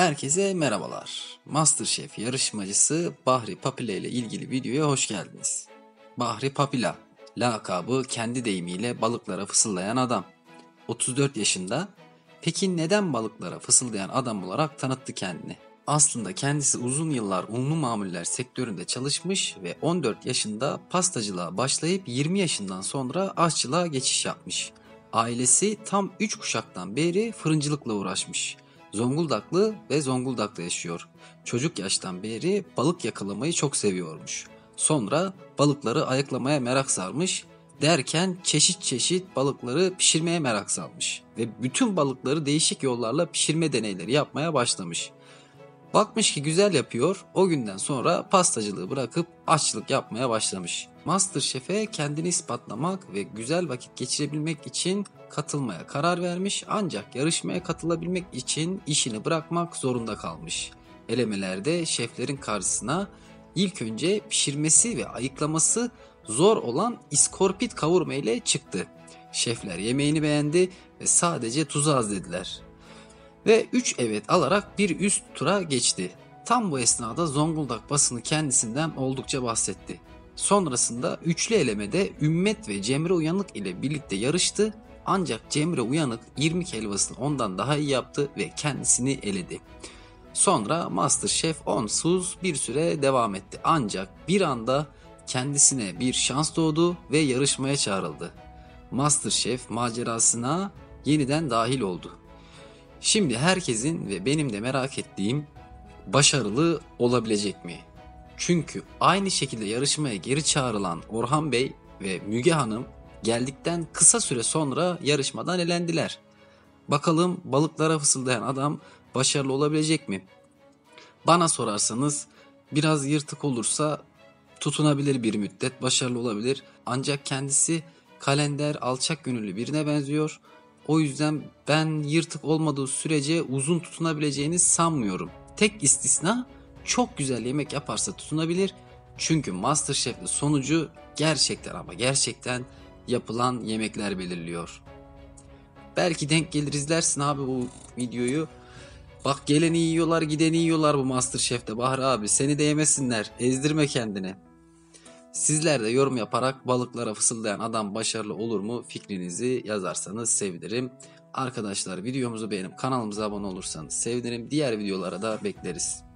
Herkese merhabalar. Masterchef yarışmacısı Bahri Papila ile ilgili videoya hoş geldiniz. Bahri Papila, lakabı kendi deyimiyle balıklara fısıldayan adam. 34 yaşında, peki neden balıklara fısıldayan adam olarak tanıttı kendini? Aslında kendisi uzun yıllar unlu mamuller sektöründe çalışmış ve 14 yaşında pastacılığa başlayıp 20 yaşından sonra aşçılığa geçiş yapmış. Ailesi tam 3 kuşaktan beri fırıncılıkla uğraşmış. Zonguldaklı ve Zonguldak'ta yaşıyor. Çocuk yaştan beri balık yakalamayı çok seviyormuş. Sonra balıkları ayıklamaya merak sarmış derken çeşit çeşit balıkları pişirmeye merak salmış ve bütün balıkları değişik yollarla pişirme deneyleri yapmaya başlamış. Bakmış ki güzel yapıyor. O günden sonra pastacılığı bırakıp aşçılık yapmaya başlamış. Masterchef'e kendini ispatlamak ve güzel vakit geçirebilmek için katılmaya karar vermiş ancak yarışmaya katılabilmek için işini bırakmak zorunda kalmış. Elemelerde şeflerin karşısına ilk önce pişirmesi ve ayıklaması zor olan iskorpit kavurma ile çıktı. Şefler yemeğini beğendi ve sadece tuzu az dediler ve 3 evet alarak bir üst tura geçti. Tam bu esnada Zonguldak basını kendisinden oldukça bahsetti. Sonrasında üçlü elemede Ümmet ve Cemre Uyanık ile birlikte yarıştı ancak Cemre Uyanık 20 helvasını ondan daha iyi yaptı ve kendisini eledi. Sonra Masterchef onsuz bir süre devam etti ancak bir anda kendisine bir şans doğdu ve yarışmaya çağrıldı. Masterchef macerasına yeniden dahil oldu. Şimdi herkesin ve benim de merak ettiğim başarılı olabilecek mi? Çünkü aynı şekilde yarışmaya geri çağrılan Orhan Bey ve Müge Hanım geldikten kısa süre sonra yarışmadan elendiler. Bakalım balıklara fısıldayan adam başarılı olabilecek mi? Bana sorarsanız biraz yırtık olursa tutunabilir bir müddet, başarılı olabilir. Ancak kendisi kalender, alçak gönüllü birine benziyor. O yüzden ben yırtık olmadığı sürece uzun tutunabileceğini sanmıyorum. Tek istisna çok güzel yemek yaparsa tutunabilir. Çünkü Masterchef'te sonucu gerçekten ama gerçekten yapılan yemekler belirliyor. Belki denk gelir izlersin abi bu videoyu. Bak geleni yiyorlar gideni yiyorlar bu Masterchef'te Bahri abi. Seni de yemesinler. Ezdirme kendini. Sizler de yorum yaparak balıklara fısıldayan adam başarılı olur mu fikrinizi yazarsanız sevinirim. Arkadaşlar videomuzu beğenip kanalımıza abone olursanız sevinirim. Diğer videolara da bekleriz.